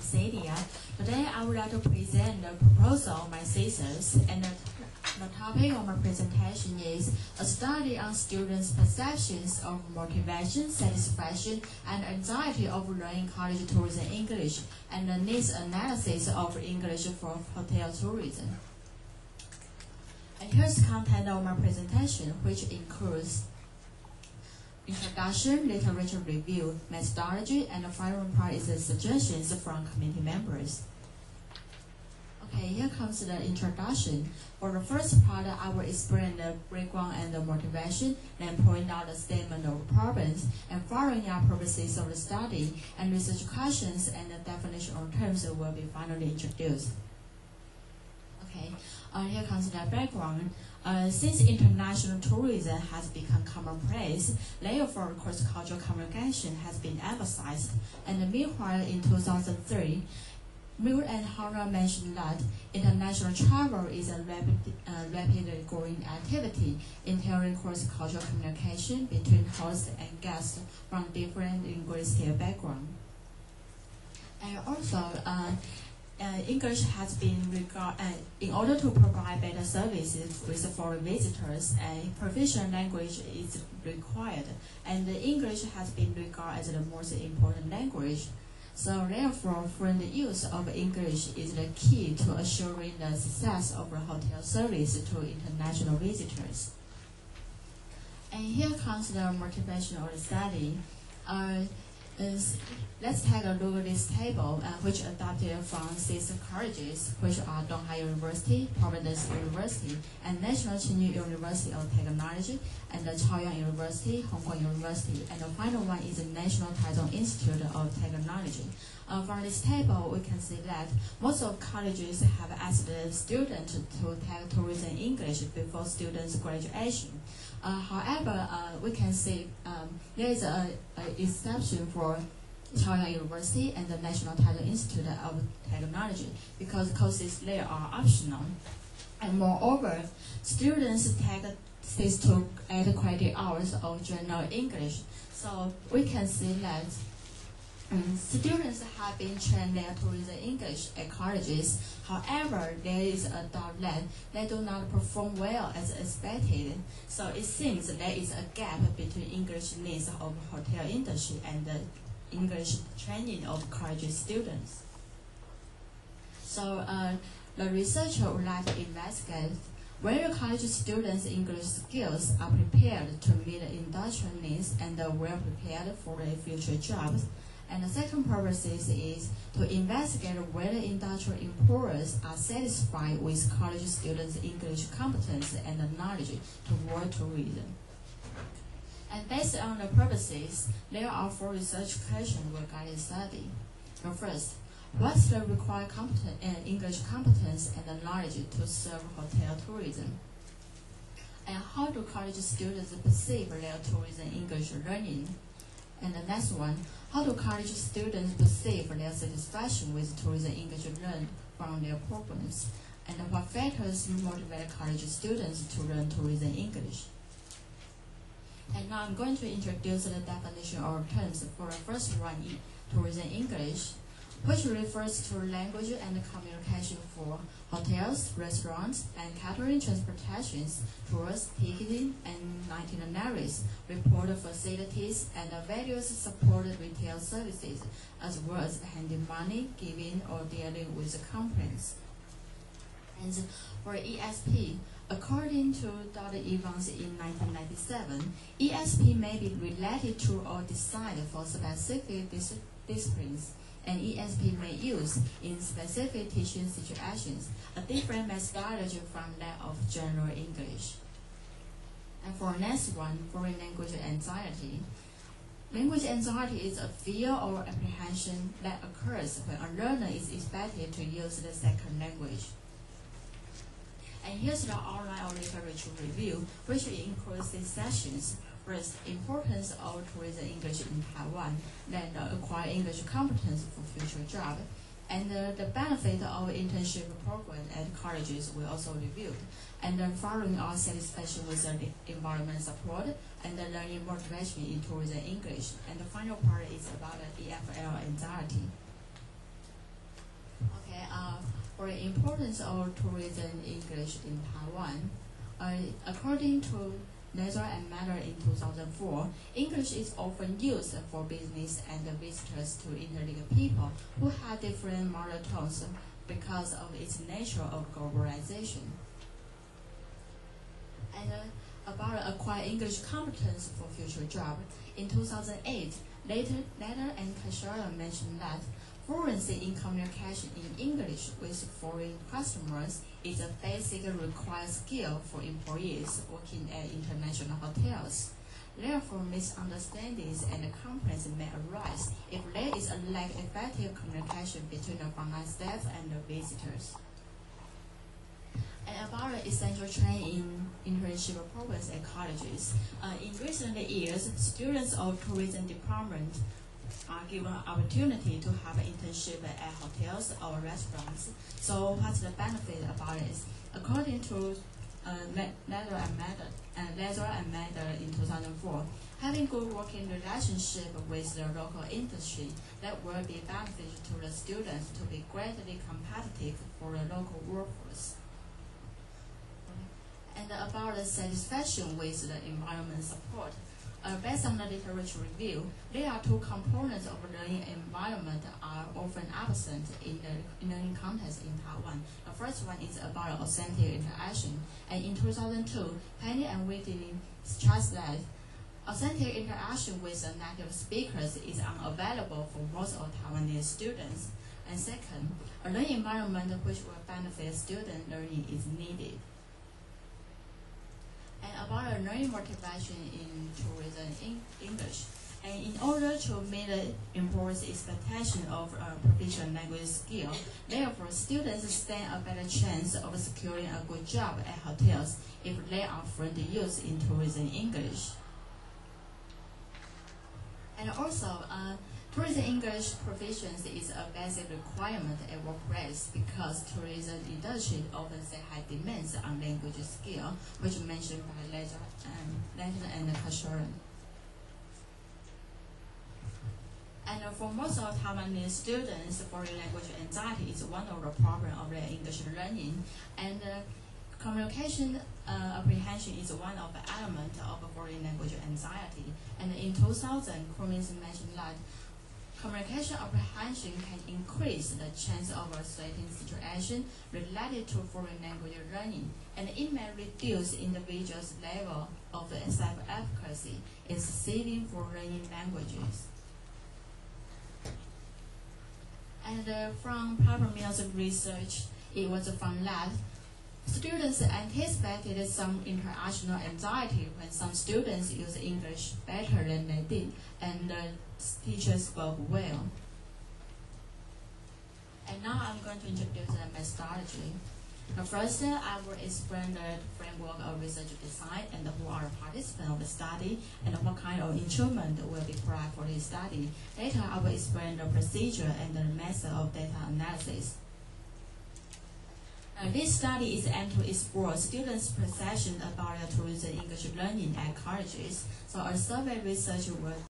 Sadia. Today I would like to present the proposal of my thesis and the, the topic of my presentation is a study on students' perceptions of motivation, satisfaction, and anxiety of learning college tourism English and the needs analysis of English for hotel tourism. And here's the content of my presentation, which includes introduction, literature review, methodology, and the final part is the suggestions from committee members. Okay, here comes the introduction. For the first part, I will explain the background and the motivation, then point out the statement of problems, and following up purposes of the study, and research questions and the definition of terms will be finally introduced. Uh, here comes the background. Uh, since international tourism has become commonplace, therefore cross-cultural communication has been emphasized. And meanwhile, in 2003, Muir and Hara mentioned that international travel is a rapid, uh, rapidly growing activity, entailing cross-cultural communication between host and guests from different linguistic backgrounds. And also, uh, English has been regard uh, in order to provide better services with foreign visitors, a proficient language is required, and English has been regarded as the most important language. So therefore, friendly use of English is the key to assuring the success of the hotel service to international visitors. And here comes the motivation of the study. Uh, is let's take a look at this table, uh, which adopted from six colleges, which are Donghai University, Providence University, and National Tsinghua University of Technology, and the Chaoyang University, Hungkuang University, and the final one is the National Taichung Institute of Technology. Uh, from this table, we can see that most of colleges have asked students to take tourism English before students' graduation. Uh, however, uh, we can see um, there is an exception for Chaoyang University and the National Taichung Institute of Technology because courses there are optional. And moreover, students take six to eight credit hours of general English. So we can see that um, students have been trained their tourism English at colleges. However, there is a doubt that they do not perform well as expected. So it seems there is a gap between English needs of hotel industry and the English training of college students. So uh, the researcher would like to investigate whether college students' English skills are prepared to meet the industrial needs and are well prepared for their future jobs and the second purpose is, to investigate whether industrial employers are satisfied with college students' English competence and knowledge to tourism. And based on the purposes, there are four research questions regarding study. The first, what's the required competence, uh, English competence and knowledge to serve hotel tourism? And how do college students perceive their tourism English learning? And the next one, how do college students perceive their satisfaction with tourism English learned from their programs? And what factors motivate college students to learn tourism English? And now I'm going to introduce the definition of terms for the first one, tourism English which refers to language and communication for hotels, restaurants, and catering transportations, tours, ticketing, and itineraries, report facilities, and various supported retail services, as well as handling money, giving, or dealing with complaints. And for ESP, according to Dr. Evans in 1997, ESP may be related to or designed for specific dis disciplines and ESP may use in specific teaching situations a different methodology from that of general English. And for next one, foreign language anxiety. Language anxiety is a fear or apprehension that occurs when a learner is expected to use the second language. And here's the outline of literature review, which includes these sessions First, importance of tourism English in Taiwan, then uh, acquire English competence for future job. And uh, the benefit of internship program at colleges we also reviewed. And then following our satisfaction with the environment support and the learning motivation in tourism English. And the final part is about the EFL anxiety. The importance of tourism English in Taiwan. Uh, according to Leisure and Matter in 2004, English is often used for business and visitors to interleague people who have different mother tongues because of its nature of globalization. And uh, about acquire English competence for future job. In 2008, later, Letter and Cashier mentioned that Fluency in communication in English with foreign customers is a basic required skill for employees working at international hotels. Therefore, misunderstandings and complaints may arise if there is a lack of effective communication between the frontline staff and the visitors. And about essential training in internship programs at colleges, uh, in recent years, students of tourism department are given opportunity to have an internship at hotels or restaurants. So what's the benefit about it? According to uh, Leather and Matter, uh, Leather and in 2004, having good working relationship with the local industry that will be beneficial to the students to be greatly competitive for the local workforce. And about the satisfaction with the environment support, uh, based on the literature review, there are two components of learning environment that are often absent in the learning context in Taiwan. The first one is about authentic interaction. And in 2002, Penny and Whitley stressed that authentic interaction with native speakers is unavailable for most of Taiwanese students. And second, a learning environment which will benefit student learning is needed and about learning motivation in tourism in English. And in order to meet the employer's expectation of a proficient language skill, therefore students stand a better chance of securing a good job at hotels if they are fluent use in tourism English. And also, uh, Tourism English proficiency is a basic requirement at workplace because tourism industry often high demands on language skill, which mentioned by Leisure and Leisure and Kashuran. And for most of Taiwanese students, foreign language anxiety is one of the problems of their English learning. And uh, communication uh, apprehension is one of the elements of foreign language anxiety. And in 2000, Cummins mentioned that Communication apprehension can increase the chance of a certain situation related to foreign language learning, and it may reduce individuals' level of self-efficacy in succeeding for learning languages. And uh, from Pepper Mills research, it was found that students anticipated some interactional anxiety when some students use English better than they did, and uh, teachers spoke well. And now I'm going to introduce the methodology. The first, I will explain the framework of research design and who are the participants of the study and what kind of instrument will be provided for this study. Later, I will explain the procedure and the method of data analysis. Uh, this study is aimed to explore students' perception about the tourism English learning at colleges. So a survey research will